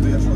Gracias.